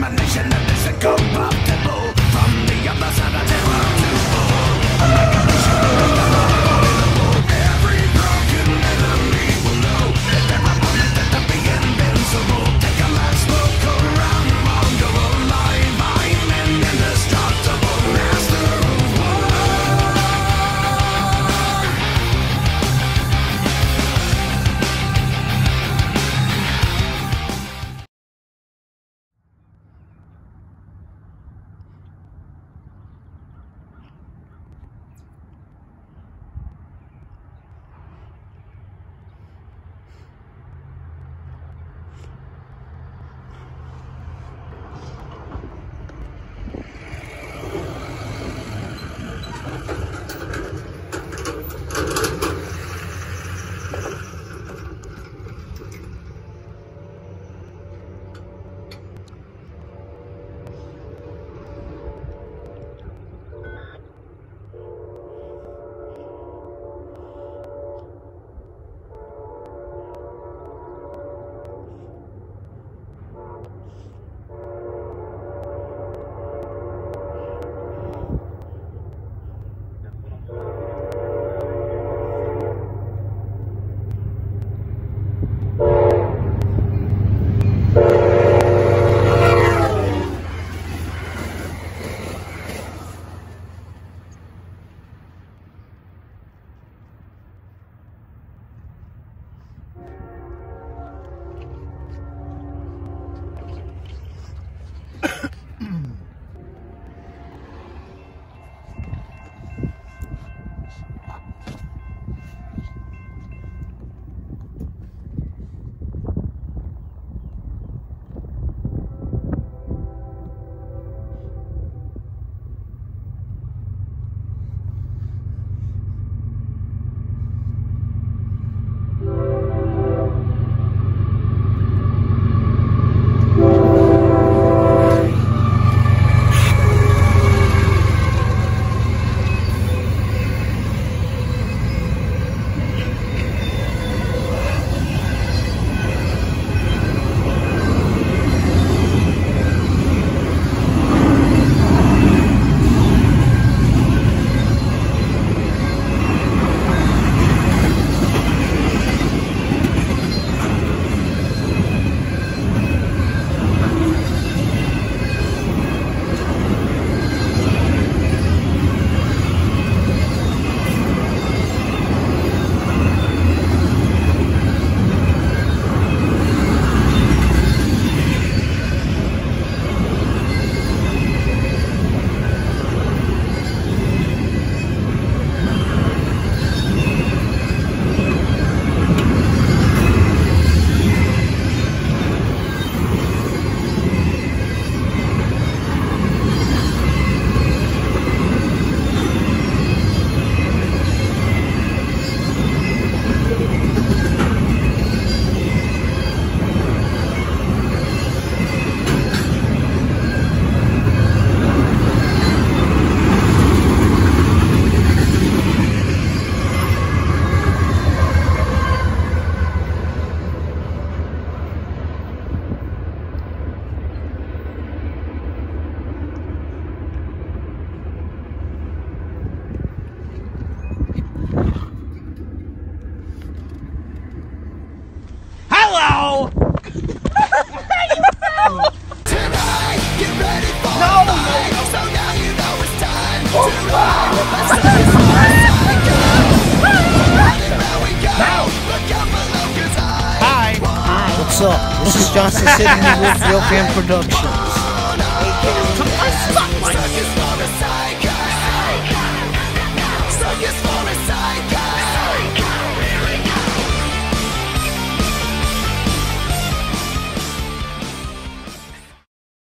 determination What's up? This is Johnson City with Real Fan Productions.